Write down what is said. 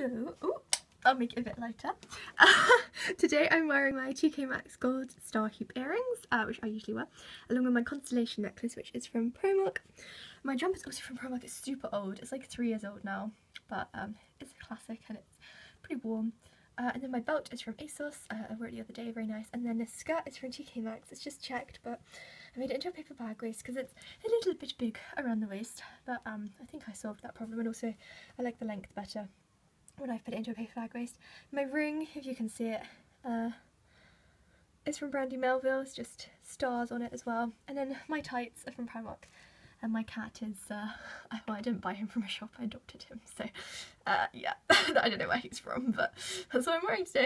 So, ooh, I'll make it a bit lighter. today I'm wearing my TK Maxx Gold Star Hoop earrings, uh, which I usually wear, along with my Constellation necklace, which is from Primark. My jumper is also from Primark, it's super old, it's like three years old now, but um, it's a classic and it's pretty warm. Uh, and then my belt is from ASOS, uh, I wore it the other day, very nice. And then this skirt is from TK Maxx, it's just checked, but I made it into a paper bag waist because it's a little bit big around the waist. But um, I think I solved that problem and also I like the length better when I put it into a paper bag waist. My ring, if you can see it, uh, is from Brandy Melville, it's just stars on it as well. And then my tights are from Primark and my cat is, uh, well I didn't buy him from a shop, I adopted him, so uh, yeah, I don't know where he's from, but that's what I'm wearing today.